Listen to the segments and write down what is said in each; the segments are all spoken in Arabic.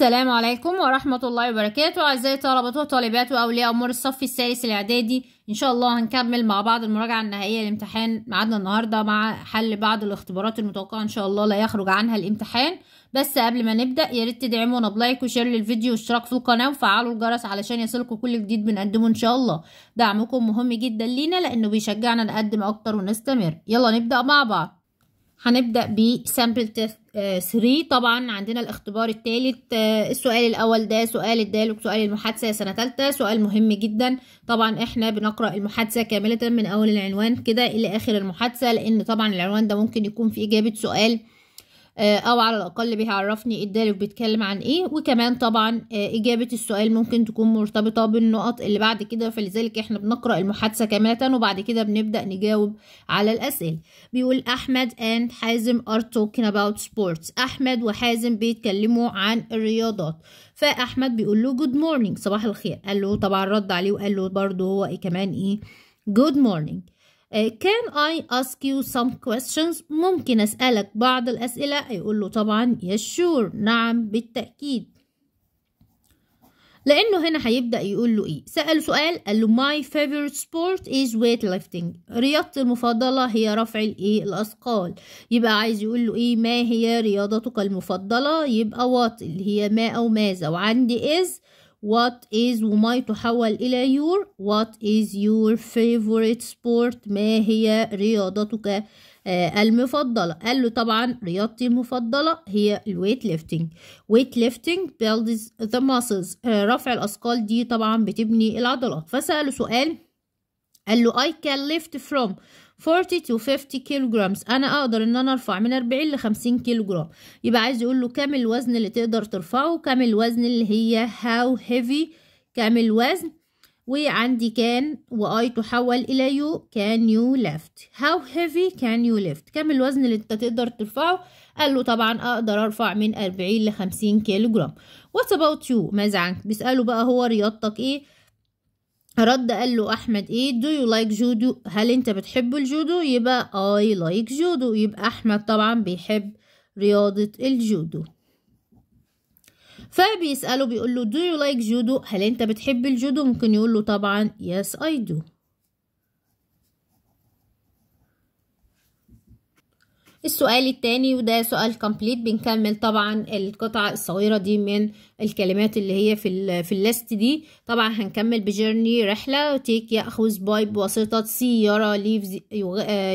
السلام عليكم ورحمة الله وبركاته. أعزائي طلبة وطالبات وأولياء أمور الصف الثالث الإعدادي إن شاء الله هنكمل مع بعض المراجعة النهائية للامتحان ميعادنا النهاردة مع حل بعض الاختبارات المتوقعة إن شاء الله لا يخرج عنها الامتحان. بس قبل ما نبدأ يا ريت تدعمونا ب like و share للفيديو واشتراك في القناة وفعلوا الجرس علشان يصلكم كل جديد بنقدمه إن شاء الله. دعمكم مهم جدا لينا لأنه بيشجعنا نقدم أكتر ونستمر. يلا نبدأ مع بعض. هنبدأ ب Sample Test 3 طبعا عندنا الاختبار الثالث السؤال الأول ده سؤال ال dialogue سؤال المحادثة سنة ثالثه سؤال مهم جدا. طبعا إحنا بنقرأ المحادثة كاملة من أول العنوان كده إلى آخر المحادثة لأن طبعا العنوان ده ممكن يكون في إجابة سؤال أو على الأقل بيعرفني ال dialogue بيتكلم عن إيه. وكمان طبعا إجابة السؤال ممكن تكون مرتبطة بالنقط اللي بعد كده. فلذلك إحنا بنقرأ المحادثة كاملة وبعد كده بنبدأ نجاوب على الأسئلة. بيقول أحمد and حازم are talking about sports. أحمد وحازم بيتكلموا عن الرياضات. فأحمد بيقول له good morning صباح الخير. قال له طبعا رد عليه وقال له برضه هو إيه كمان إيه؟ good morning. Can I ask you some questions ممكن أسألك بعض الأسئلة. يقول له طبعا yes sure. نعم بالتأكيد. لأنه هنا هيبدأ يقول له إيه؟ سأل سؤال قال له my favorite sport is weightlifting. رياضتي المفضلة هي رفع الإيه الأثقال. يبقى عايز يقول له إيه؟ ما هي رياضتك المفضلة؟ يبقى what اللي هي ما أو ماذا. وعندي is what is و my تحول إلى your? What is your favorite sport? ما هي رياضتك آه المفضلة؟ قال له طبعا رياضتي المفضلة هي ال weight lifting weight lifting builds the muscles. آه رفع الأثقال دي طبعا بتبني العضلات. فسأله سؤال قال له I can lift from 40 to 50 كيلو أنا أقدر إن أنا أرفع من 40 ل 50 كيلو جرام يبقى عايز يقول له كم الوزن اللي تقدر ترفعه كم الوزن اللي هي how heavy كم الوزن. وعندي can و I تحول إلى you can you lift. how heavy can you lift. كم الوزن اللي أنت تقدر ترفعه؟ قال له طبعا أقدر أرفع من 40 ل 50 كيلو جرام what about you ماذا عنك؟ بيسأله بقى هو رياضتك إيه؟ رد قال له أحمد إيه do you like جودو هل أنت بتحب الجودو؟ يبقى I like جودو يبقى أحمد طبعا بيحب رياضة الجودو. فبيسأله بيقول له do you like جودو هل أنت بتحب الجودو؟ ممكن يقول له طبعا yes I do. السؤال التاني وده سؤال complete بنكمل طبعا القطعة الصغيرة دي من الكلمات اللي هي في ال في ال list دي. طبعا هنكمل ب journey رحلة take يأخذ by بواسطة سيارة leaves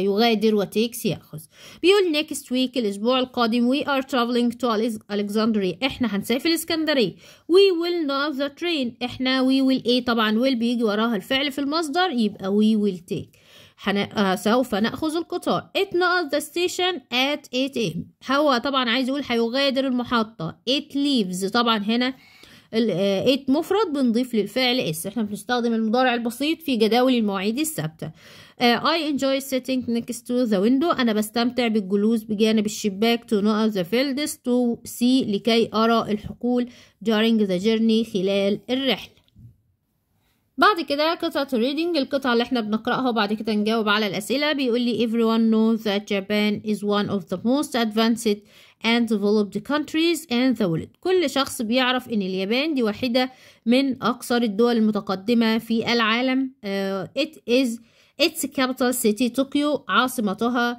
يغادر و takes يأخذ بيقول next week الأسبوع القادم we are traveling to Alexandria. إحنا هنسافر الإسكندرية we will know the train. إحنا we will إيه طبعا will بيجي وراها الفعل في المصدر يبقى we will take. حن... سوف نأخذ القطار. It نقط the station at 8 am هو طبعا عايز يقول هيغادر المحطة. It leaves. طبعا هنا ال it مفرد بنضيف للفعل اس. إحنا بنستخدم المضارع البسيط في جداول المواعيد الثابتة. uh, I enjoy sitting next to the window. أنا بستمتع بالجلوس بجانب الشباك to know the fields to see لكي أرى الحقول during the journey خلال الرحلة. بعد كده قطعة reading القطعة اللي إحنا بنقرأها وبعد كده نجاوب على الأسئلة بيقول لي everyone knows that Japan is one of the most advanced and developed countries in the world كل شخص بيعرف ان اليابان دي واحدة من أكثر الدول المتقدمة في العالم uh, it is its capital city طوكيو عاصمتها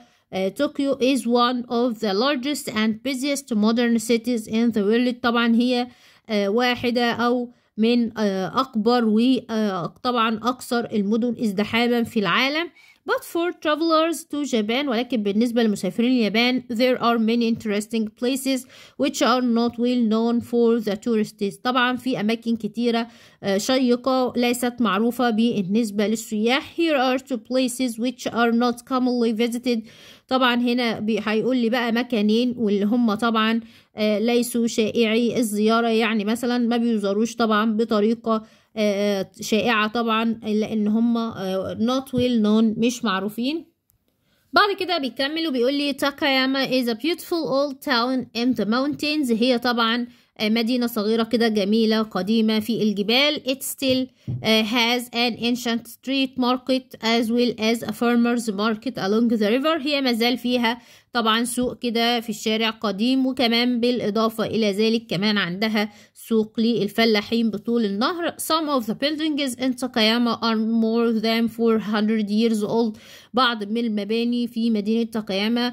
طوكيو uh, is one of the largest and busiest modern cities in the world طبعا هي uh, واحدة أو من أكبر وطبعا أكثر المدن ازدحاما في العالم. But for travelers to Japan ولكن بالنسبة لمسافرين اليابان there are many interesting places which are not well known for the tourists. طبعا في أماكن كتيرة شيقة ليست معروفة بالنسبة للسياح. Here are two places which are not commonly visited. طبعا هنا هيقول لي بقى مكانين واللي هم طبعا ليسوا شائعي. الزيارة يعني مثلا ما بيزاروش طبعا بطريقة شائعة طبعا لأن هم not well known مش معروفين. بعد كده بيكمل وبيقول لي تاكاياما is a beautiful old town in the mountains. هي طبعا مدينة صغيرة كده جميلة قديمة في الجبال. It still has an ancient street market as well as a farmer's market along the river. هي مازال فيها طبعا سوق كده في الشارع قديم وكمان بالإضافة إلى ذلك كمان عندها سوق للفلاحين بطول النهر. Some of the buildings in Takayama are more than 400 years old. بعض من المباني في مدينة تاكاياما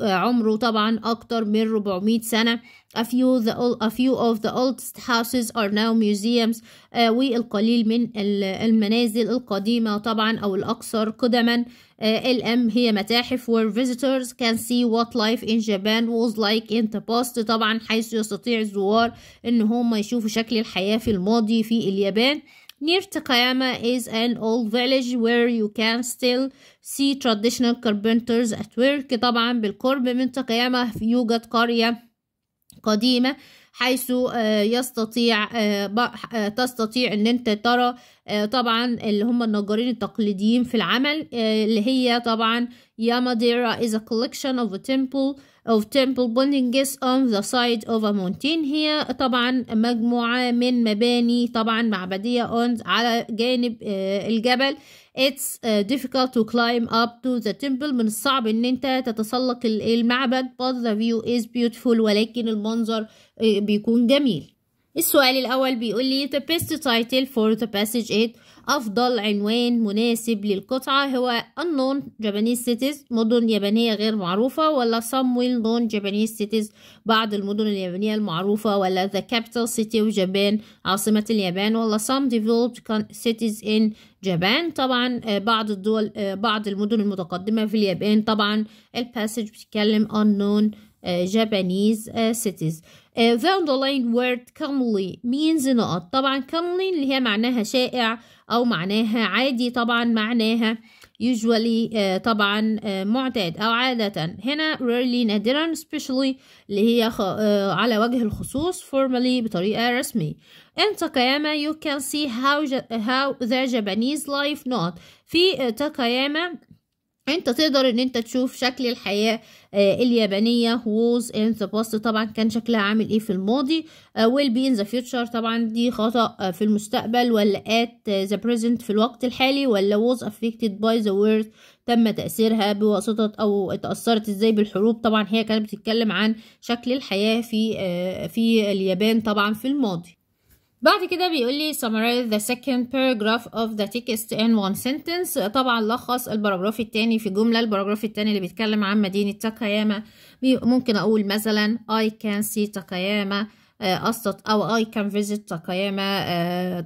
عمره طبعا أكتر من 400 سنة. A few, the, a few of the oldest houses are now museums. والقليل من المنازل القديمة طبعا أو الأكثر قدما. uh, الأم هي متاحف where visitors can see what life in Japan was like in the past طبعا حيث يستطيع الزوار إن هم يشوفوا شكل الحياة في الماضي في اليابان. Near Takayama is an old village where you can still see traditional carpenters at work. طبعا بالقرب من تاكاياما يوجد قرية قديمة حيث يستطيع تستطيع إن أنت ترى طبعا اللي هم النجارين التقليديين في العمل اللي هي طبعا Yamadera is a collection of a temple of temple buildings on the side of a mountain. هي طبعا مجموعة من مباني طبعا معبدية على جانب الجبل. It's uh, difficult to climb up to the temple من الصعب ان انت تتسلق المعبد but the view is beautiful ولكن المنظر بيكون جميل السؤال الأول بيقول لي the best title for the passage 8 أفضل عنوان مناسب للقطعة هو unknown Japanese cities مدن يابانية غير معروفة ولا some well known Japanese cities بعض المدن اليابانية المعروفة ولا the capital city of Japan عاصمة اليابان ولا some developed cities in Japan. طبعا بعض الدول بعض المدن المتقدمة في اليابان طبعا الباسج بتتكلم unknown Japanese cities. the underlying word commonly means نقط. طبعا commonly اللي هي معناها شائع أو معناها عادي طبعا معناها usually طبعا معتاد أو عادة. هنا rarely نادرا especially اللي هي على وجه الخصوص formally بطريقة رسمية. in تاكاياما you can see how, how the Japanese life not. في تاكاياما انت تقدر ان انت تشوف شكل الحياة آه اليابانية was in the past طبعا كان شكلها عامل إيه في الماضي. آه will be in the future. طبعا دي خطأ آه في المستقبل. ولا at the present في الوقت الحالي. ولا was affected by the word تم تأثيرها بواسطة أو اتأثرت إزاي بالحروب. طبعا هي كانت بتتكلم عن شكل الحياة في في اليابان طبعا في الماضي. بعد كده بيقول لي summarize the second paragraph of the text in one sentence. طبعا لخص ال paragraph التاني في جملة ال paragraph التاني اللي بيتكلم عن مدينة تاكاياما. ممكن أقول مثلا I can see تاكاياما أستط أو I can visit تاكاياما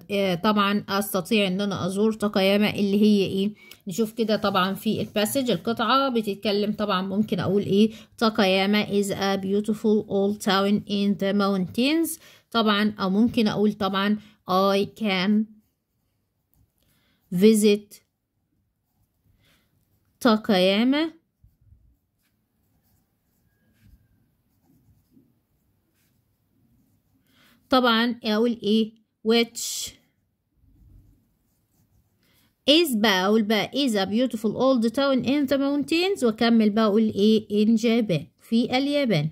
طبعا أستطيع إن أنا أزور تاكاياما اللي هي إيه؟ نشوف كده طبعا في ال passage القطعة بتتكلم طبعا ممكن أقول إيه؟ تاكاياما is a beautiful old town in the mountains. طبعا أو ممكن أقول طبعا I can visit تاكاياما طبعا أقول إيه؟ which is بقى أقول بقى is a beautiful old town in the mountains. وأكمل بقى أقول إيه؟ in Japan في اليابان.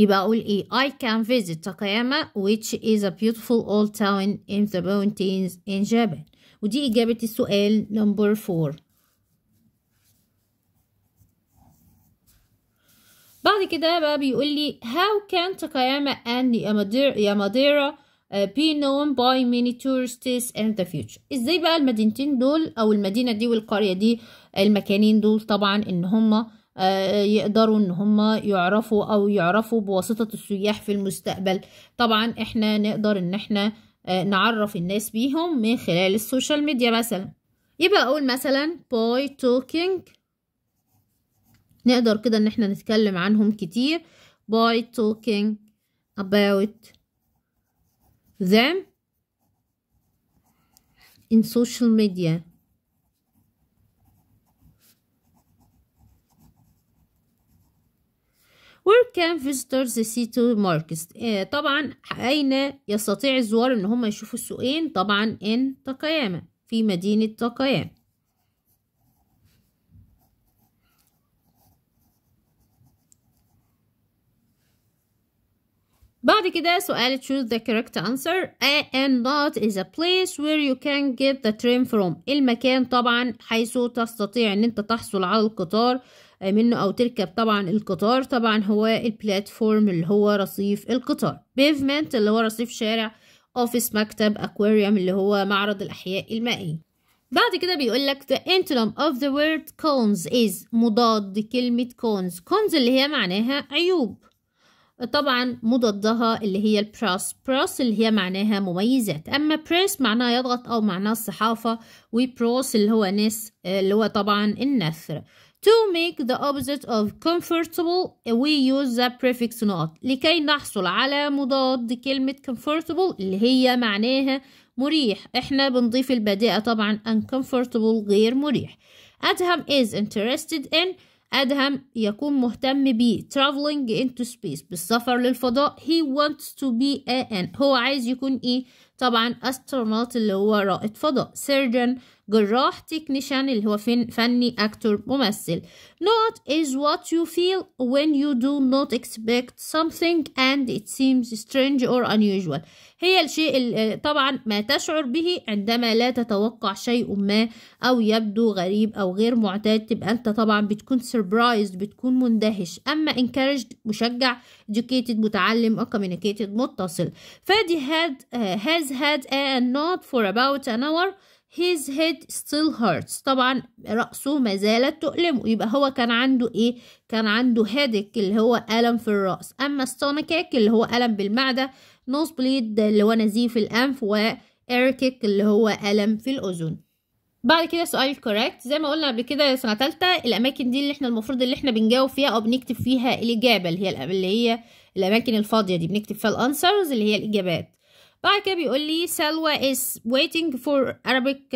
يبقى أقول إيه I can visit Takayama which is a beautiful old town in the mountains in Japan ودي إجابة السؤال number 4 بعد كده بقى بيقول لي how can Takayama and Yamadera uh, be known by many tourists in the future إزاي بقى المدينتين دول أو المدينة دي والقرية دي المكانين دول طبعا ان هما يقدروا إن هم يعرفوا أو يعرفوا بواسطة السياح في المستقبل. طبعا إحنا نقدر إن إحنا نعرف الناس بيهم من خلال السوشيال ميديا مثلا. يبقى أقول مثلا by talking. نقدر كده إن إحنا نتكلم عنهم كتير. by talking about them in social media. Can visitors see two markets؟ آه طبعا أين يستطيع الزوار إن هم يشوفوا السوقين؟ طبعا in تاكاياما في مدينة تاكاياما. بعد كده سؤال choose the correct answer a and not is a place where you can get the train from المكان طبعا حيث تستطيع إن أنت تحصل على القطار منه أو تركب طبعا القطار. طبعا هو البلاتفورم اللي هو رصيف القطار. pavement اللي هو رصيف شارع أوفيس مكتب aquarium اللي هو معرض الأحياء المائية. بعد كده بيقول لك the antonym of the word cons is مضاد كلمة cons. cons اللي هي معناها عيوب. طبعا مضادها اللي هي البراس. براس اللي هي معناها مميزات. أما بريس معناها يضغط أو معناها الصحافة وبروس اللي هو نس اللي هو طبعا النثر. To make the opposite of comfortable we use the prefix not لكي نحصل على مضاد كلمة comfortable اللي هي معناها مريح إحنا بنضيف البادئة طبعا uncomfortable غير مريح أدهم is interested in أدهم يكون مهتم ب traveling into space بالسفر للفضاء he wants to be a an هو عايز يكون إيه طبعا astronaut اللي هو رائد فضاء. surgeon جراح technician اللي هو فن فني actor ممثل. نقط is what you feel when you do not expect something and it seems strange or unusual هي الشيء اللي طبعا ما تشعر به عندما لا تتوقع شيء ما أو يبدو غريب أو غير معتاد. تبقى أنت طبعا بتكون surprised بتكون مندهش. أما encouraged مشجع educated متعلم أو communicated متصل. فدي هاد هذه had a not for about an hour. His head still hurts. طبعا رأسه ما زالت تؤلمه. يبقى هو كان عنده إيه؟ كان عنده headache اللي هو ألم في الرأس. أما stomachache اللي هو ألم بالمعدة. Nose bleed اللي هو نزيف الأنف. و earache اللي هو ألم في الأذن. بعد كده سؤال correct. زي ما قلنا قبل كده سنة تالتة الأماكن دي اللي إحنا المفروض اللي إحنا بنجاوب فيها أو بنكتب فيها الإجابة اللي هي اللي هي الأماكن الفاضية دي. بنكتب فيها الأنسرز اللي هي الإجابات. بعد كده بيقول لي سلوى is waiting for Arabic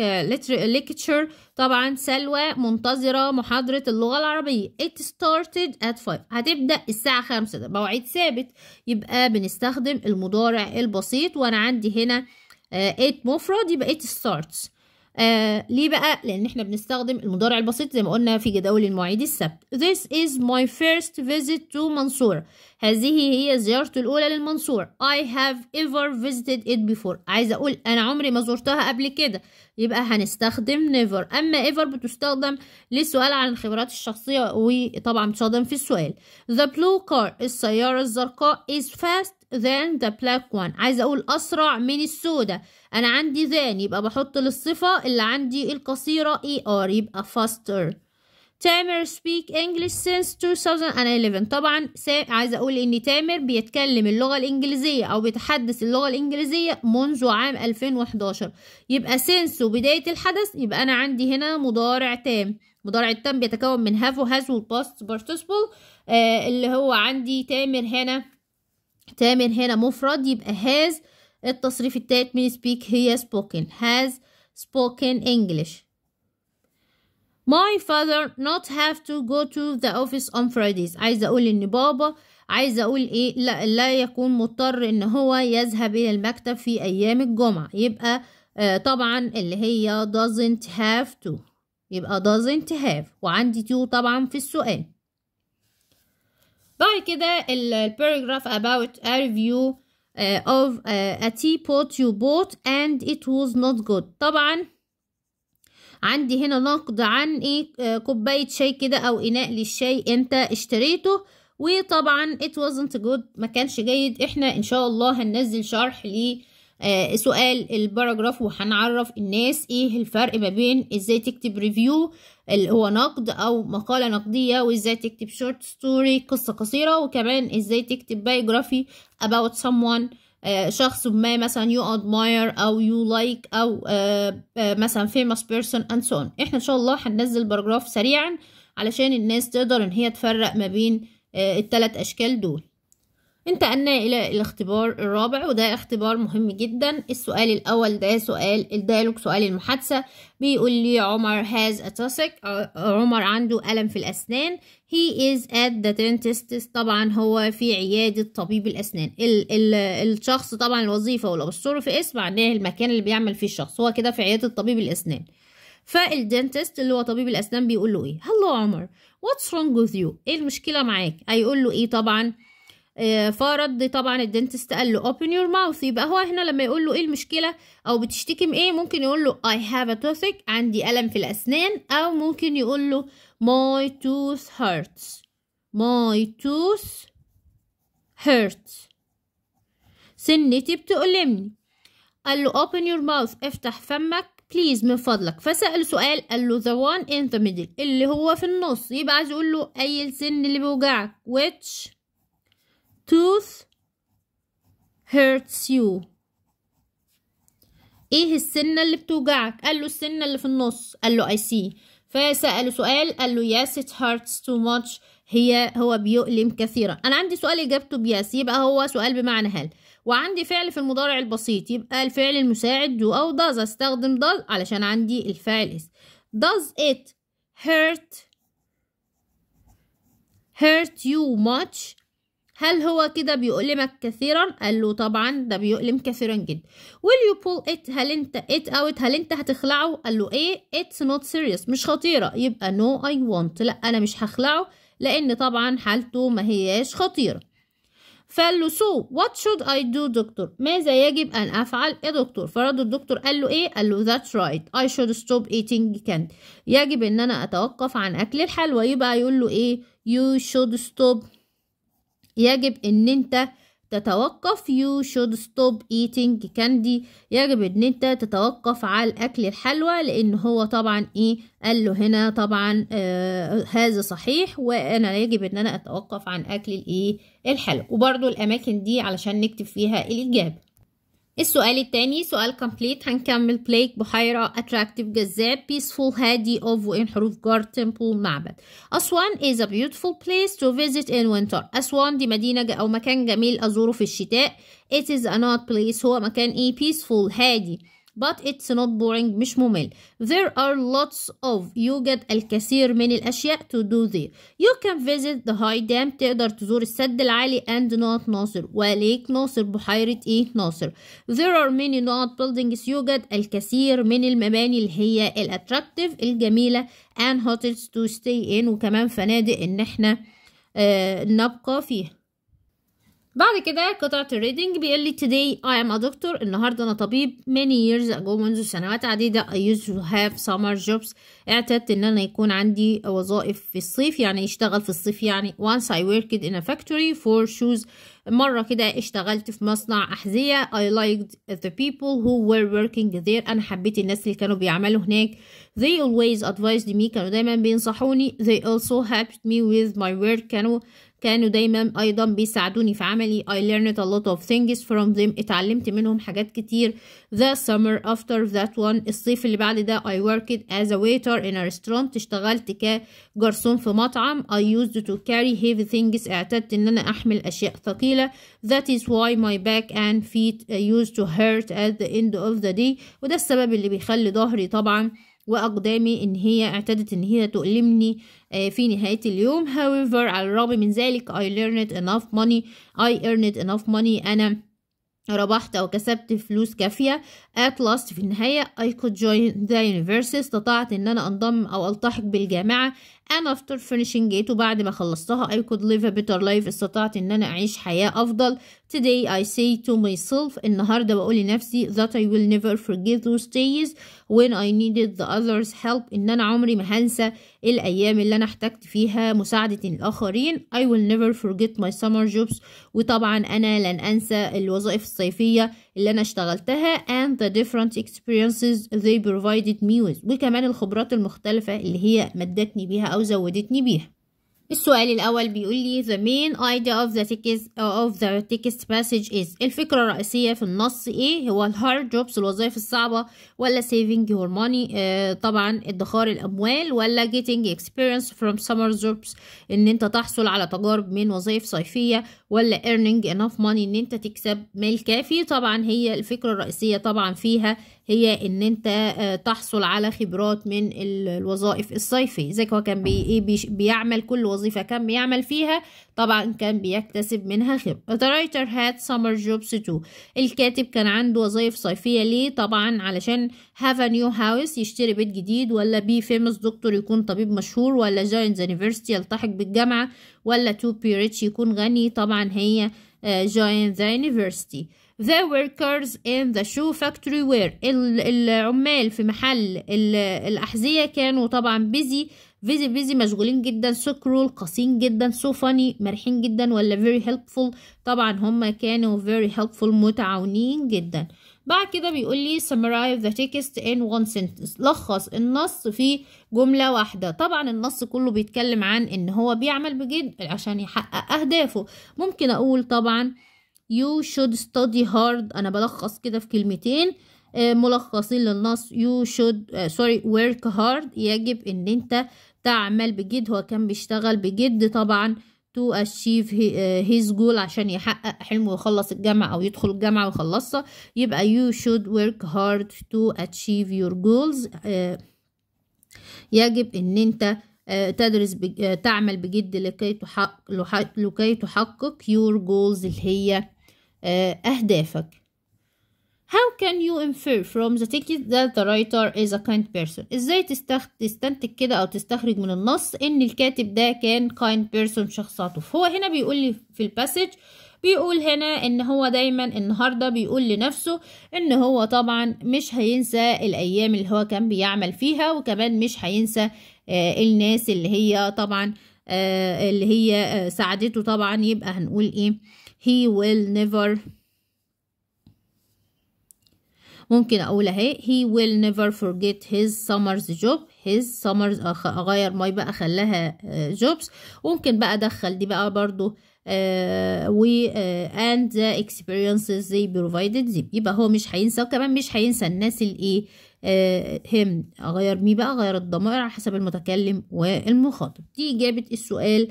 lecture. طبعا سلوى منتظرة محاضرة اللغة العربية. It started at 5 هتبدأ الساعة 5 ده مواعيد ثابت. يبقى بنستخدم المضارع البسيط. وأنا عندي هنا uh, it مفرد. يبقى it starts. آه ليه بقى؟ لأن إحنا بنستخدم المضارع البسيط زي ما قلنا في جداول المواعيد السبت this is my first visit to منصورة هذه هي زيارتي الأولى للمنصورة. I have ever visited it before. عايزة أقول أنا عمري ما زرتها قبل كده. يبقى هنستخدم never. أما ever بتستخدم للسؤال عن الخبرات الشخصية وطبعا بتستخدم في السؤال. The blue car السيارة الزرقاء is fast than the black one. عايزة أقول أسرع من السوداء أنا عندي than يبقى بحط للصفة اللي عندي القصيرة er يبقى faster. تامر speak English since 2011 طبعا عايزة أقول إن تامر بيتكلم اللغة الإنجليزية أو بيتحدث اللغة الإنجليزية منذ عام 2011 يبقى since وبداية الحدث يبقى أنا عندي هنا مضارع تام. مضارع التام بيتكون من have و has و past participle. آه اللي هو عندي تامر هنا. تامر هنا مفرد يبقى has. التصريف التالت من speak هي spoken. has spoken English. My father not have to go to the office on Fridays. عايزة أقول إن بابا عايزة أقول إيه لا, لا يكون مضطر إن هو يذهب إلى المكتب في أيام الجمعة. يبقى آه طبعا اللي هي doesn't have to. يبقى doesn't have. وعندي to طبعا في السؤال. بعد كده الباراجراف about a review uh, of uh, a teapot you bought and it was not good. طبعا عندي هنا نقد عن إيه آه كوباية شاي كده أو إناء للشاي أنت اشتريته وطبعا it wasn't good ما كانش جيد. إحنا إن شاء الله هننزل شرح ل آه سؤال ال paragraph وهنعرف الناس إيه الفرق ما بين إزاي تكتب review اللي هو نقد أو مقالة نقدية وازاي تكتب short story قصة قصيرة وكمان إزاي تكتب biography about someone آه شخص ما مثلا you admire أو you like أو آه آه مثلا famous person and so on. إحنا ان شاء الله هننزل paragraph سريعا علشان الناس تقدر ان هي تفرق ما بين الثلاث أشكال دول. انتقلنا إلى الاختبار الرابع وده اختبار مهم جدا. السؤال الأول ده سؤال ال dialogue سؤال المحادثة. بيقول لي عمر has a toothache عمر عنده ألم في الأسنان. He is at the dentist's. طبعا هو في عيادة طبيب الأسنان. ال ال الشخص طبعا الوظيفة وال apostrophe s معناه المكان اللي بيعمل فيه الشخص. هو كده في عيادة طبيب الأسنان. فال dentist اللي هو طبيب الأسنان بيقول له إيه؟ hello عمر what's wrong with you إيه المشكلة معاك؟ هيقول له إيه طبعا؟ فرد طبعا ال dentist قال له open your mouth. يبقى هو هنا لما يقول له إيه المشكلة؟ أو بتشتكي من إيه؟ ممكن يقول له I have a toothache عندي ألم في الأسنان. أو ممكن يقول له my tooth hurts. My tooth hurts. سنتي بتؤلمني. قال له open your mouth. افتح فمك بليز من فضلك. فسأل سؤال قال له the one in the middle. اللي هو في النص. يبقى عايز يقول له أي السن اللي بيوجعك؟ Which tooth hurts you. إيه السنة اللي بتوجعك؟ قال له السنة اللي في النص. قال له I see. فسأله سؤال قال له yes it hurts too much. هي هو بيؤلم كثيرا. أنا عندي سؤال إجابته ب yes. يبقى هو سؤال بمعنى هل. وعندي فعل في المضارع البسيط. يبقى الفعل المساعد do. أو does. أستخدم does علشان عندي الفعل الأساسي does it hurt hurt you much? هل هو كده بيؤلمك كثيرا؟ قال له طبعا ده بيؤلم كثيرا جدا. Will you pull it هل انت it out هل انت هتخلعه؟ قال له إيه؟ It's not serious. مش خطيرة. يبقى no I won't لا أنا مش هخلعه لأن طبعا حالته ما هياش خطيرة. فقال له so what should I do دكتور ماذا يجب أن أفعل يا دكتور؟ فرد الدكتور قال له إيه؟ قال له that's right. I should stop eating candy يجب أن أنا أتوقف عن أكل الحلوى. يبقى يقول له إيه؟ You should stop يجب إن أنت تتوقف. You should stop eating candy. يجب إن أنت تتوقف على اكل الحلوى لأن هو طبعا إيه؟ قال له هنا طبعا آه هذا صحيح وأنا يجب إن أنا أتوقف عن أكل الإيه؟ الحلو. وبرضو الأماكن دي علشان نكتب فيها الاجابه السؤال التاني سؤال complete. هنكمل بليك بحيرة attractive جذاب. peaceful هادي of وإن حروف جار temple معبد. أسوان is a beautiful place to visit in winter. أسوان دي مدينة أو مكان جميل أزوره في الشتاء. It is a not place. هو مكان إيه؟ peaceful هادي. But it's not boring مش ممل. There are lots of يوجد الكثير من الأشياء to do there. You can visit the high dam تقدر تزور السد العالي and not ناصر. وليك ناصر بحيرة إيه؟ ناصر. There are many not buildings. يوجد الكثير من المباني اللي هي الاتراكتيف الجميلة and hotels to stay in وكمان فنادق إن إحنا آه نبقى فيها. بعد كده قطعة الريدنج بيقول لي today I am a doctor. النهاردة أنا طبيب. Many years ago منذ سنوات عديدة I used to have summer jobs. اعتدت إن أنا يكون عندي وظائف في الصيف يعني يشتغل في الصيف يعني once I worked in a factory for shoes. مرة كده اشتغلت في مصنع أحذية. I liked the people who were working there. أنا حبيت الناس اللي كانوا بيعملوا هناك. They always advised me كانوا دايما بينصحوني. They also helped me with my work. كانوا كانوا دايما أيضا بيساعدوني في عملي I learned a lot of things from them اتعلمت منهم حاجات كتير the summer after that one الصيف اللي بعد ده I worked as a waiter in a restaurant اشتغلت كجرسون في مطعم I used to carry heavy things اعتدت ان أنا احمل اشياء ثقيلة that is why my back and feet used to hurt at the end of the day وده السبب اللي بيخلي ظهري طبعا وأقدامي إن هي اعتدت إن هي تؤلمني في نهاية اليوم. However على الرغم من ذلك I learned enough money. I earned enough money. أنا ربحت أو كسبت فلوس كافية. At last في النهاية I could join the university استطعت إن أنا أنضم أو ألتحق بالجامعة. And after finishing it وبعد ما خلصتها I could live a better life استطعت إن أنا أعيش حياة أفضل today I say to myself النهاردة بقول لنفسي that I will never forget those days when I needed the others help إن أنا عمري ما هنسى الأيام اللي أنا احتجت فيها مساعدة الآخرين I will never forget my summer jobs وطبعا أنا لن أنسى الوظائف الصيفية اللي أنا اشتغلتها and the different experiences they provided me with. وكمان الخبرات المختلفة اللي هي مدتني بيها أو زودتني بيها. السؤال الأول بيقول لي the main idea of the text of the text passage is الفكرة الرئيسية في النص إيه؟ هو الهارد جوبز الوظائف الصعبة ولا saving your money آه طبعا ادخار الأموال ولا getting experience from summer jobs إن أنت تحصل على تجارب من وظائف صيفية ولا earning enough money إن أنت تكسب مال كافي. طبعا هي الفكرة الرئيسية طبعا فيها هي إن أنت آه، تحصل على خبرات من ال- الوظائف الصيفية زي هو كان بي إيه بيعمل كل وظيفة كان بيعمل فيها طبعا كان بيكتسب منها خبرة. The writer had summer jobs too. الكاتب كان عنده وظائف صيفية ليه؟ طبعا علشان have a new house يشتري بيت جديد ولا be famous دكتور يكون طبيب مشهور ولا join the university يلتحق بالجامعة ولا to be rich يكون غني. طبعا هي uh, join the university. The workers in the shoe factory were ال- العمال في محل ال- الأحذية كانوا طبعا busy busy busy مشغولين جدا so cruel قاسين جدا so funny مرحين جدا ولا very helpful. طبعا هم كانوا very helpful متعاونين جدا. بعد كده بيقول لي summarize the text in one sentence. لخص النص في جملة واحدة. طبعا النص كله بيتكلم عن إن هو بيعمل بجد عشان يحقق أهدافه. ممكن أقول طبعا you should study hard. أنا بلخص كده في كلمتين. آه، ملخصين للنص. You should uh, sorry work hard. يجب إن أنت تعمل بجد. هو كان بيشتغل بجد طبعا to achieve hi- آه، his goal عشان يحقق حلمه ويخلص الجامعة أو يدخل الجامعة ويخلصها. يبقى you should work hard to achieve your goals. آه، يجب إن أنت آه، تدرس بج... آه، تعمل بجد لكي تحقق لكي تحقق your goals اللي هي آه، أهدافك. How can you infer from the text that the writer is a kind person؟ إزاي تستخ... تستنتج كده أو تستخرج من النص إن الكاتب ده كان kind person شخص عطوف هو هنا بيقول لي في الباسج بيقول هنا إن هو دايما النهارده بيقول لنفسه إن هو طبعا مش هينسى الأيام اللي هو كان بيعمل فيها وكمان مش هينسى آه الناس اللي هي طبعا آه اللي هي آه ساعدته طبعا. يبقى هنقول إيه؟ He will never. ممكن أقول اهي he will never forget his summer's job. His summers أغير ماي بقى خلاها آه، jobs. ممكن بقى أدخل دي بقى برضو آه و آه and the experiences they provided them يبقى هو مش هينسى وكمان مش هينسى الناس اللي إيه آه هم أغير my بقى أغير الضمائر على حسب المتكلم والمخاطب. دي إجابة السؤال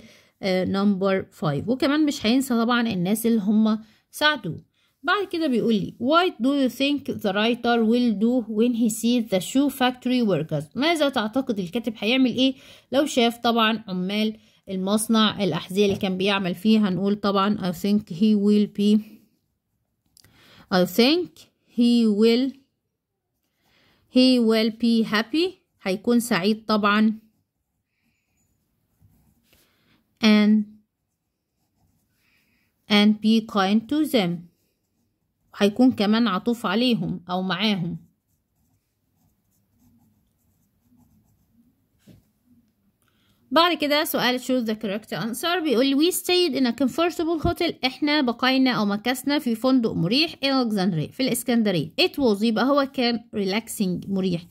number 5 وكمان مش هينسى طبعا الناس اللي هم ساعدوه. بعد كده بيقول لي What do you think the writer will do when he sees the shoe factory workers? ماذا تعتقد الكاتب هيعمل إيه لو شاف طبعا عمال المصنع الأحذية اللي كان بيعمل فيه هنقول طبعا I think he will be I think he will he will be happy. هيكون سعيد طبعا and and be kind to them هيكون كمان عطوف عليهم أو معاهم بعد كده سؤال choose the correct answer بيقول لي we stayed in a comfortable hotel إحنا بقينا أو مكثنا في فندق مريح in Alexandria في الاسكندرية it was يبقى هو كان relaxing مريح uh,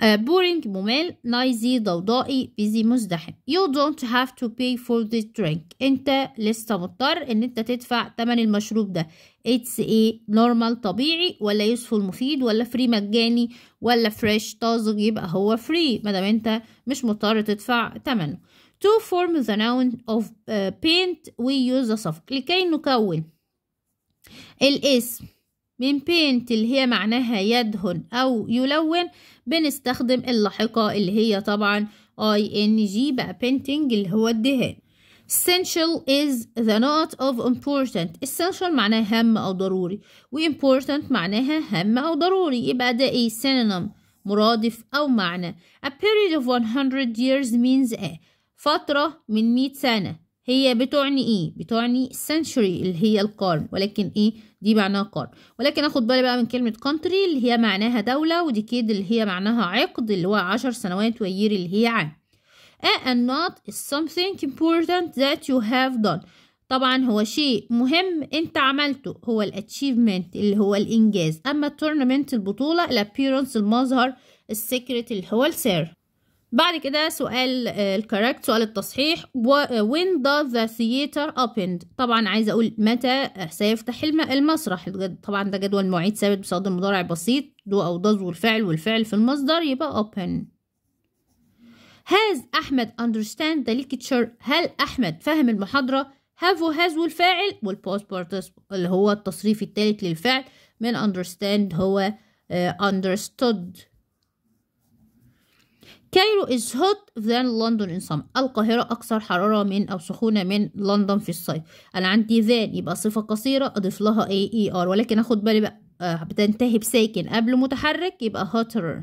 boring ممل noisy ضوضائي busy مزدحم. You don't have to pay for this drink. انت لسه مضطر ان انت تدفع تمن المشروب ده. It's a normal طبيعي ولا useful مفيد ولا free مجاني ولا fresh طازج يبقى هو free. مادام انت مش مضطر تدفع تمنه. To form the noun of uh, paint we use the suffix. لكي نكون. الاسم من paint اللي هي معناها يدهن أو يلون؟ بنستخدم اللاحقة اللي هي طبعا ing بقى painting اللي هو الدهان. Essential is the note of important. Essential معناها هام أو ضروري و important معناها هام أو ضروري. يبقى ده إيه؟ synonym مرادف أو معنى. A period of 100 years means إيه فترة من 100 سنة. هي بتعني إيه؟ بتعني century اللي هي القرن. ولكن إيه؟ دي معناها قرن ولكن آخد بالي بقى من كلمة country اللي هي معناها دولة وديكيد اللي هي معناها عقد اللي هو عشر سنوات ويير اللي هي عام. A and not is something important that you have done. طبعا هو شيء مهم انت عملته هو ال achievement اللي هو الإنجاز. أما ال tournament البطولة ال appearance المظهر ال secret اللي هو السر. بعد كده سؤال ال correct سؤال التصحيح. when does the theater opened طبعا عايزه أقول متى سيفتح المسرح. طبعا ده جدول مواعيد ثابت بصيغه مضارع بسيط. do أو does والفعل والفعل في المصدر يبقى open. Has أحمد understand the lecture هل أحمد فهم المحاضرة؟ have وhas والفاعل؟ والبوست participle اللي هو التصريف الثالث للفعل. من understand هو uh, understood. كايرو is hot than London in summer. القاهرة أكثر حرارة من أو سخونة من لندن في الصيف. أنا عندي than يبقى صفة قصيرة أضيف لها a e r. ولكن أخد بالي بقى آه بتنتهي بساكن. قبل متحرك يبقى hotter.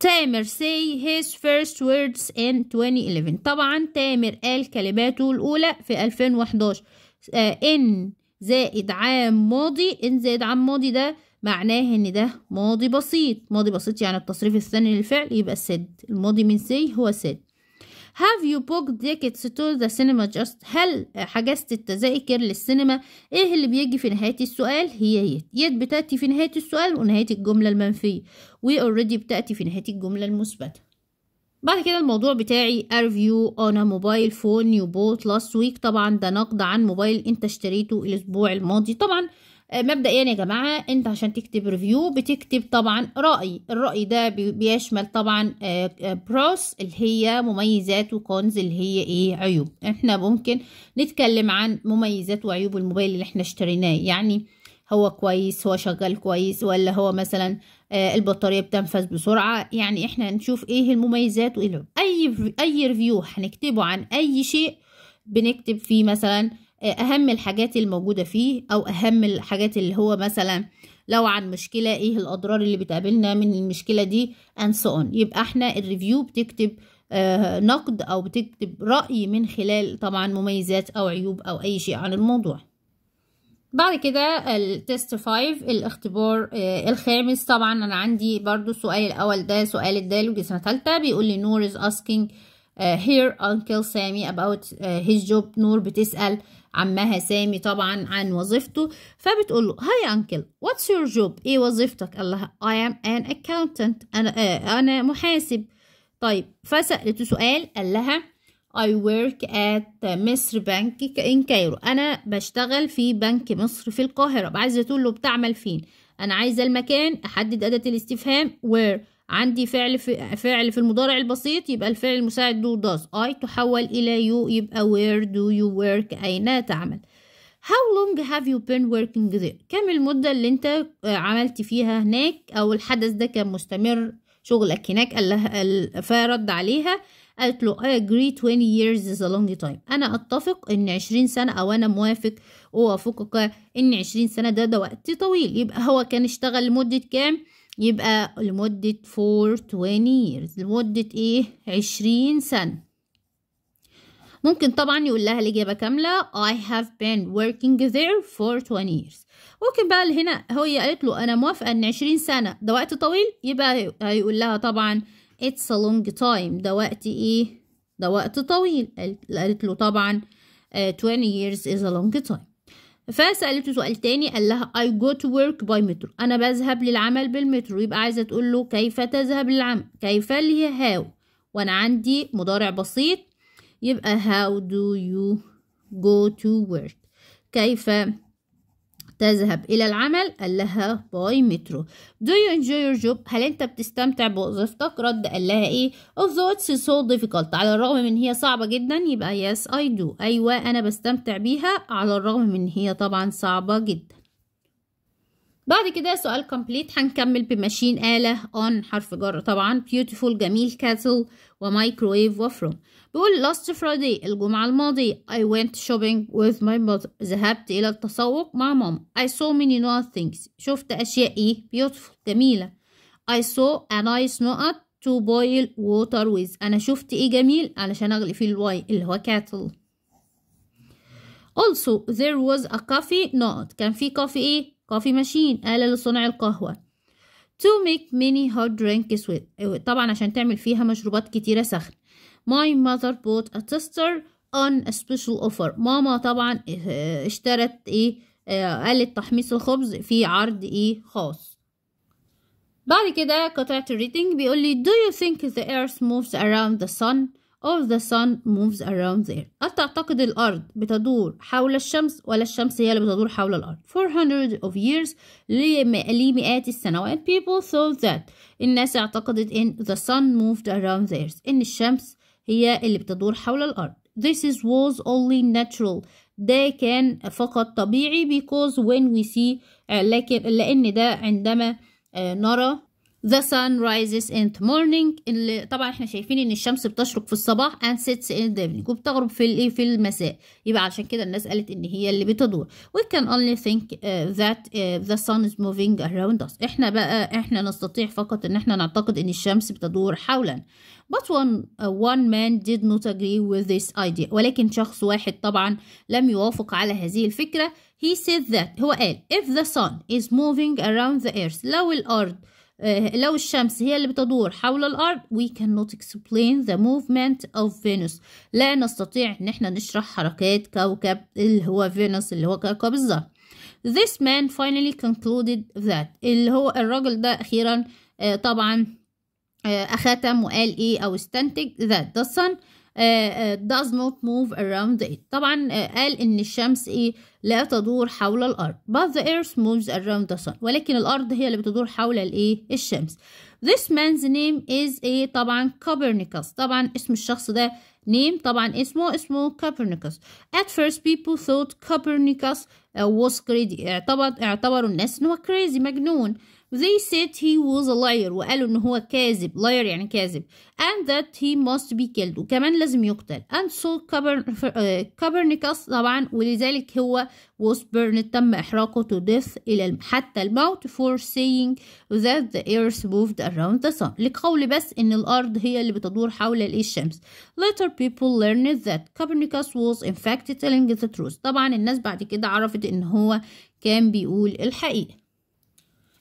تامر say his first words in 2011 طبعا تامر قال كلماته الأولى في 2011 آه إن زائد عام ماضي. إن زائد عام ماضي ده معناه إن ده ماضي بسيط. ماضي بسيط يعني التصريف الثاني للفعل يبقى said الماضي من say هو said Have you booked tickets to the cinema just هل حجزت التذاكر للسينما؟ إيه اللي بيجي في نهاية السؤال؟ هي يد. يد بتأتي في نهاية السؤال ونهاية الجملة المنفية. و already بتأتي في نهاية الجملة المثبتة. بعد كده الموضوع بتاعي review on a mobile phone you bought last week طبعا ده نقد عن موبايل أنت اشتريته الأسبوع الماضي. طبعا مبدئيا يا جماعة أنت عشان تكتب ريفيو بتكتب طبعا رأي. الرأي ده بيشمل طبعا بروس اللي هي مميزات وكونز اللي هي إيه عيوب. إحنا ممكن نتكلم عن مميزات وعيوب الموبايل اللي إحنا اشتريناه. يعني هو كويس هو شغال كويس ولا هو مثلا البطارية بتنفذ بسرعة. يعني إحنا نشوف إيه المميزات وإيه أي أي review هنكتبه عن أي شيء بنكتب فيه مثلا أهم الحاجات الموجودة فيه أو أهم الحاجات اللي هو مثلا لو عن مشكلة إيه الأضرار اللي بتقابلنا من المشكلة دي and so on. يبقى إحنا ال review بتكتب آه نقد أو بتكتب رأي من خلال طبعا مميزات أو عيوب أو أي شيء عن الموضوع. بعد كده التست 5 الاختبار آه الخامس. طبعا أنا عندي برضو السؤال الأول ده سؤال الدال ودي سنة تالتة. بيقول لي نور is asking uh, here uncle سامي about uh, his job. نور بتسأل عمها سامي طبعا عن وظيفته فبتقول له هاي انكل what's your job إيه وظيفتك؟ قال لها I am an accountant أنا آه أنا محاسب. طيب فسألته سؤال قال لها I work at مصر بنك in كايرو أنا بشتغل في بنك مصر في القاهرة عايزة تقول له بتعمل فين؟ أنا عايزة المكان أحدد اداة الاستفهام where. عندي فعل في فعل في المضارع البسيط يبقى الفعل المساعد do does. I تحول إلى you يبقى where do you work أين تعمل. How long have you been working there كم المدة اللي أنت عملت فيها هناك؟ أو الحدث ده كان مستمر؟ شغلك هناك؟ فرد عليها؟ قالت له I agree 20 years is a long time. أنا أتفق إن 20 سنة أو أنا موافق أوافقك إن 20 سنة ده ده وقت طويل. يبقى هو كان اشتغل لمدة كام؟ يبقى لمدة for 20 years. لمدة إيه؟ عشرين سنة. ممكن طبعا يقول لها الإجابة كاملة I have been working there for 20 years. ممكن بقى هنا هي قالت له أنا موافقة إن 20 سنة. ده وقت طويل؟ يبقى هيقول لها طبعا it's a long time. ده وقت إيه؟ ده وقت طويل. قالت له طبعا uh, 20 years is a long time. فسألته سؤال تاني قال لها I go to work by metro. أنا بذهب للعمل بالمترو. يبقى عايزة تقول له كيف تذهب للعمل؟ كيف اللي هي how? وأنا عندي مضارع بسيط. يبقى how do you go to work? كيف تذهب إلى العمل قال لها by metro. Do you enjoy your job هل أنت بتستمتع بوظيفتك؟ رد قال لها إيه although it's so difficult. على الرغم من هي صعبة جدا يبقى yes I do. أيوة أنا بستمتع بيها. على الرغم من هي طبعا صعبة جدا. بعد كده سؤال complete هنكمل ب machine آلة on حرف جر. طبعا beautiful جميل kettle ومايكرويف وفرن بيقول last Friday الجمعة الماضية I went shopping with my mother. ذهبت إلى التسوق مع ماما. I saw many nice things. شفت أشياء إيه؟ beautiful جميلة. I saw a nice نقط to boil water with. أنا شفت إيه جميل؟ علشان أغلي فيه الواي اللي هو kettle. Also there was a coffee نقط كان في coffee إيه؟ coffee machine آلة لصنع القهوة. To make many hot drinks with. طبعا عشان تعمل فيها مشروبات كتيرة سخنة my mother bought a toaster on a special offer. ماما طبعا اشترت إيه آلة تحميص الخبز في عرض إيه خاص. بعد كده قطعة الريتنج بيقول لي do you think the earth moves around the sun? Or the sun moves around there. هل تعتقد الأرض بتدور حول الشمس ولا الشمس هي اللي بتدور حول الأرض؟ for hundreds of years لمئات السنوات. People thought that الناس اعتقدت إن the sun moved around theirs. إن الشمس هي اللي بتدور حول الأرض. This is was only natural. ده كان فقط طبيعي because when we see لكن لأن ده عندما آه نرى The sun rises in the morning. اللي طبعا إحنا شايفين إن الشمس بتشرق في الصباح and sets in the evening. وبتغرب في الايه في المساء. يبقى عشان كده الناس قالت إن هي اللي بتدور. We can only think uh, that uh, the sun is moving around us. إحنا بقى إحنا نستطيع فقط إن إحنا نعتقد إن الشمس بتدور حولنا. But one uh, one man did not agree with this idea. ولكن شخص واحد طبعا لم يوافق على هذه الفكرة. He said that. هو قال if the sun is moving around the earth لو الأرض لو الشمس هي اللي بتدور حول الأرض we cannot explain the movement of Venus. لا نستطيع إن إحنا نشرح حركات كوكب اللي هو فينوس اللي هو كوكب الزهر. This man finally concluded that. اللي هو الراجل ده أخيرا طبعا أختم وقال إيه أو استنتج that the sun does not move around it طبعا قال ان الشمس إيه لا تدور حول الأرض but the earth moves around the sun ولكن الأرض هي اللي بتدور حول الايه الشمس this man's name is إيه طبعا Copernicus طبعا اسم الشخص ده name طبعا اسمه اسمه Copernicus at first people thought Copernicus was crazy اعتبر اعتبروا الناس ان هو crazy مجنون They said he was a liar وقالوا إن هو كاذب liar يعني كاذب and that he must be killed وكمان لازم يقتل and so Copernicus طبعا ولذلك هو was burned تم إحراقه to death إلى حتى الموت for saying that the earth moved around the sun لقول بس إن الأرض هي اللي بتدور حول الشمس later people learned that Copernicus was in fact telling the truth طبعا الناس بعد كده عرفت إن هو كان بيقول الحقيقة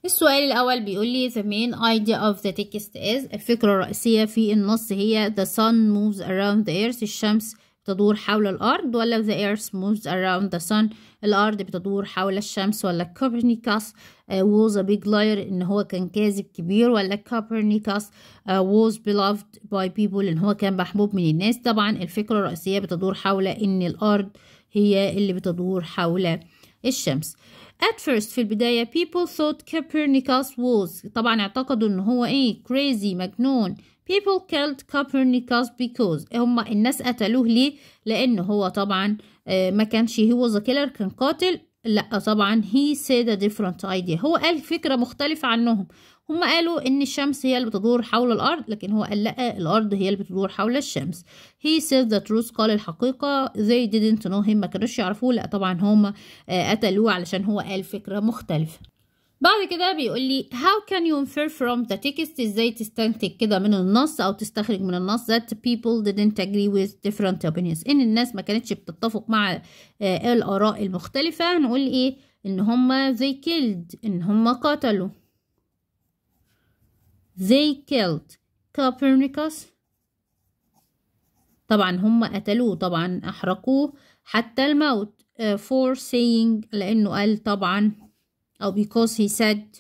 السؤال الأول بيقول لي the main idea of the text is الفكرة الرئيسية في النص هي the sun moves around the earth. الشمس بتدور حول الأرض ولا the earth moves around the sun. الأرض بتدور حول الشمس ولا Copernicus uh, was a big liar إن هو كان كاذب كبير. ولا Copernicus uh, was beloved by people إن هو كان محبوب من الناس. طبعا الفكرة الرئيسية بتدور حول إن الأرض هي اللي بتدور حول الشمس. At first في البداية people thought Copernicus was طبعا اعتقدوا ان هو إيه crazy مجنون people killed Copernicus because هما الناس قتلوه ليه لأن هو طبعا آه ما كانش he was a killer كان قاتل لا طبعا he said a different idea هو قال فكرة مختلفة عنهم هم قالوا إن الشمس هي اللي بتدور حول الأرض لكن هو قال لأ الأرض هي اللي بتدور حول الشمس. He said the truth قال الحقيقة. They didn't know him ما كانوش يعرفوه. لأ طبعا هم قتلوه علشان هو قال فكرة مختلفة. بعد كده بيقول لي how can you infer from the text إزاي تستنتج كده من النص أو تستخرج من النص that people didn't agree with different opinions إن الناس ما كانتش بتتفق مع آه الآراء المختلفة. نقول إيه؟ إن هم they killed إن هم قتلوا. They killed Copernicus طبعا هم قتلوه طبعا أحرقوه حتى الموت uh, for saying لأنه قال طبعا أو because he said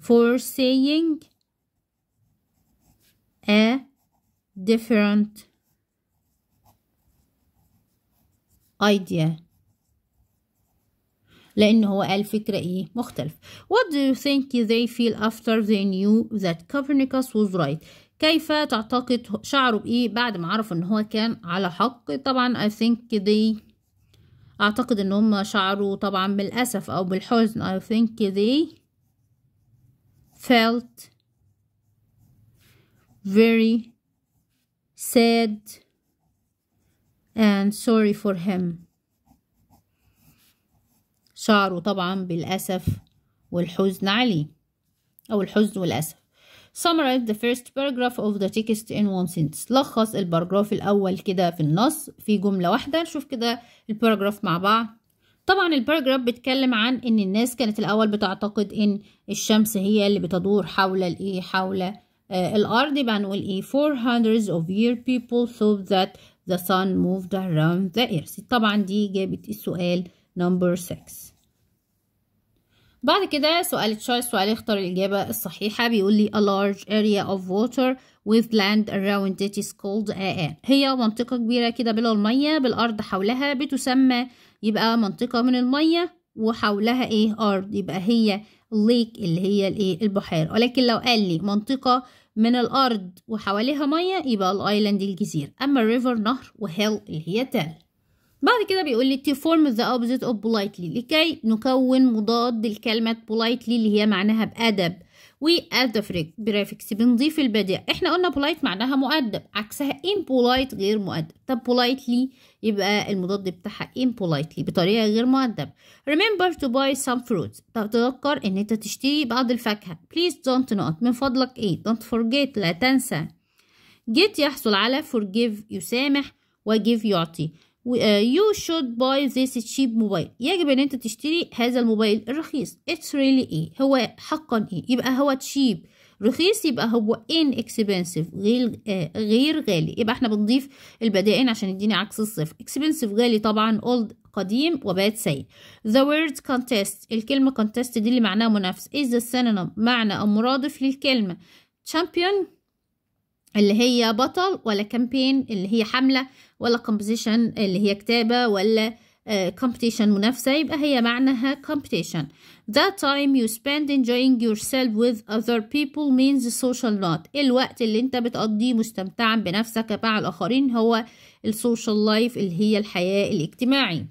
for saying a different idea لأنه هو قال فكرة إيه مختلف What do you think they feel after they knew that Copernicus was right كيف تعتقد شعروا بإيه بعد ما عرفوا إن هو كان على حق طبعا I think they أعتقد إن هم شعروا طبعا بالأسف أو بالحزن I think they felt very sad and sorry for him شعروا طبعا بالأسف والحزن عليه أو الحزن والأسف. Summarize the first paragraph of the text in one sentence. لخص ال paragraph الأول كده في النص في جملة واحدة. نشوف كده ال paragraph مع بعض. طبعا ال paragraph بيتكلم عن إن الناس كانت الأول بتعتقد إن الشمس هي اللي بتدور حول الإيه حول آه الأرض. يبقى نقول إيه؟ For hundreds of years people thought that the sun moved around the earth. طبعا دي إجابة السؤال number 6 بعد كده سؤال choose سؤال اختار الإجابة الصحيحة. بيقول لي a large area of water with land around it is called a هي منطقة كبيرة كده من المية بالأرض حولها بتسمى يبقى منطقة من المية وحولها إيه؟ أرض. يبقى هي الليك اللي هي الإيه؟ البحيرة. ولكن لو قال لي منطقة من الأرض وحواليها مية يبقى الأيلاند الجزيرة. أما ريفر نهر وهيل اللي هي تل. بعد كده بيقول لي to form the opposite of politely لكي نكون مضاد لكلمة politely اللي هي معناها بأدب. We add the بنضيف البديع. إحنا قلنا polite معناها مؤدب عكسها impolite غير مؤدب. طب politely يبقى المضاد بتاعها impolitely بطريقة غير مؤدب. Remember to buy some fruits طب تذكر إن أنت تشتري بعض الفاكهة. Please don't not. من فضلك إيه؟ Don't forget لا تنسى. Get يحصل على forgive يسامح وgive يعطي. You should buy this cheap موبايل يجب أن أنت تشتري هذا الموبايل الرخيص. It's really إيه هو حقا إيه يبقى هو cheap. رخيص يبقى هو inexpensive. غير آه غير غالي. يبقى إحنا بنضيف البدائل عشان يديني عكس الصفة. Expensive غالي طبعا. old قديم و bad سيء. The word contest. الكلمة contest دي اللي معناها منافس. Is the synonym. معنى أو مرادف للكلمة champion اللي هي بطل ولا campaign اللي هي حملة ولا composition اللي هي كتابة ولا competition منافسة يبقى هي معناها competition. The time you spend enjoying yourself with other people means social نقط الوقت اللي انت بتقضيه مستمتعا بنفسك مع الآخرين هو ال social life اللي هي الحياة الاجتماعي.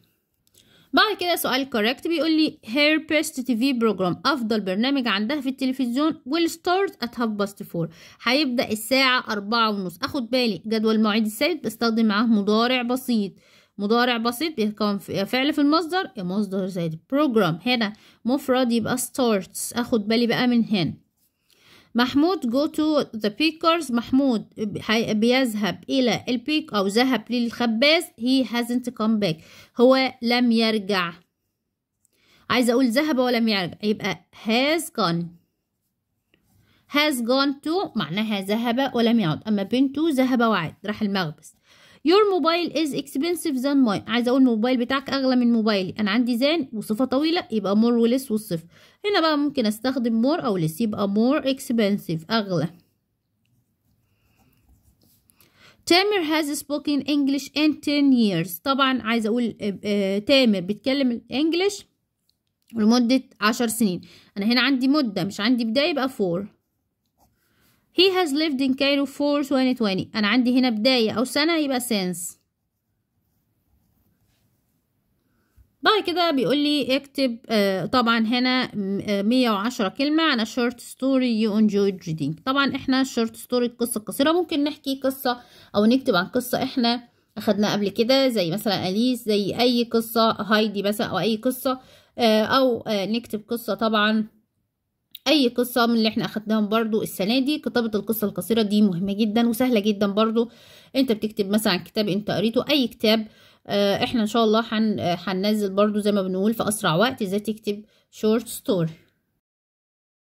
بعد كده سؤال correct بيقول لي her best TV program أفضل برنامج عندها في التلفزيون will start at half past four. هيبدأ الساعة أربعة ونص. أخد بالي جدول مواعيد ثابت بستخدم معاه مضارع بسيط. مضارع بسيط بيكون فعل في المصدر يا مصدر زائد s program هنا مفرد يبقى starts. أخد بالي بقى من هنا. محمود go to the bakers محمود بيذهب إلى البيك أو ذهب للخباز. He hasn't come back. هو لم يرجع. عايزة أقول ذهب ولم يرجع. يبقى has gone. Has gone to معناها ذهب ولم يعد. أما been to ذهب وعاد راح المخبز. Your mobile is expensive than mine. عايزة أقول الموبايل بتاعك أغلى من موبايلي. أنا عندي زان وصفة طويلة يبقى more ولس والصفر. هنا بقى ممكن أستخدم more أو less يبقى more expensive أغلى. تامر has spoken English in 10 years. طبعا عايزة أقول تامر بيتكلم الانجليش لمدة 10 سنين. أنا هنا عندي مدة مش عندي بداية يبقى 4 He has lived in Cairo for 2020 أنا عندي هنا بداية أو سنة يبقى since. بعد كده بيقول لي اكتب آه طبعا هنا مية وعشرة كلمة عن short story you enjoyed reading. طبعا إحنا short story القصة القصيرة ممكن نحكي قصة أو نكتب عن قصة إحنا أخدناها قبل كده زي مثلا أليس زي أي قصة هايدي مثلا أو أي قصة آه أو آه نكتب قصة طبعا أي قصة من اللي إحنا أخدناهم برضو السنة دي كتابة القصة القصيرة دي مهمة جدا وسهلة جدا برضو. أنت بتكتب مثلا كتاب أنت قريته أي كتاب آه إحنا إن شاء الله هننزل برضو زي ما بنقول في أسرع وقت إزاي تكتب short story